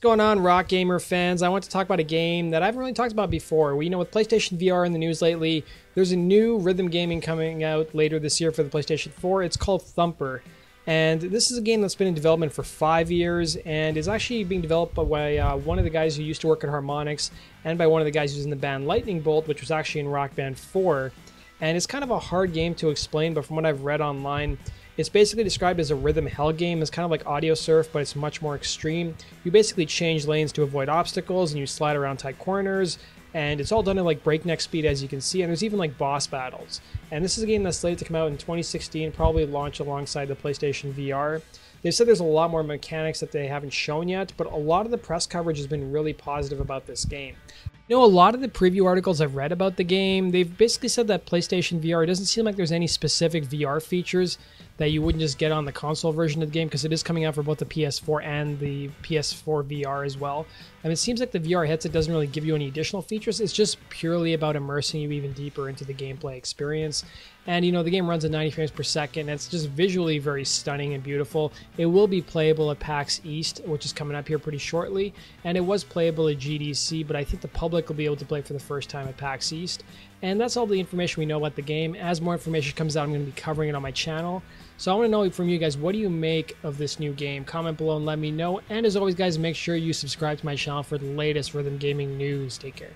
Going on, Rock Gamer fans? I want to talk about a game that I haven't really talked about before. We you know with PlayStation VR in the news lately, there's a new rhythm gaming coming out later this year for the PlayStation 4. It's called Thumper. And this is a game that's been in development for five years and is actually being developed by uh, one of the guys who used to work at Harmonix and by one of the guys who's in the band Lightning Bolt, which was actually in Rock Band 4. And it's kind of a hard game to explain, but from what I've read online, it's basically described as a rhythm hell game. It's kind of like Audiosurf, but it's much more extreme. You basically change lanes to avoid obstacles and you slide around tight corners. And it's all done at like breakneck speed, as you can see. And there's even like boss battles. And this is a game that's slated to come out in 2016, probably launch alongside the PlayStation VR. They said there's a lot more mechanics that they haven't shown yet, but a lot of the press coverage has been really positive about this game. You know, a lot of the preview articles I've read about the game, they've basically said that PlayStation VR doesn't seem like there's any specific VR features that you wouldn't just get on the console version of the game because it is coming out for both the PS4 and the PS4 VR as well. Mean, it seems like the VR headset doesn't really give you any additional features. It's just purely about immersing you even deeper into the gameplay experience. And you know, the game runs at 90 frames per second. It's just visually very stunning and beautiful. It will be playable at PAX East, which is coming up here pretty shortly, and it was playable at GDC, but I think the public will be able to play for the first time at PAX East. And that's all the information we know about the game. As more information comes out, I'm going to be covering it on my channel. So I want to know from you guys, what do you make of this new game? Comment below and let me know. And as always, guys, make sure you subscribe to my channel for the latest rhythm gaming news. Take care.